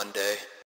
Monday.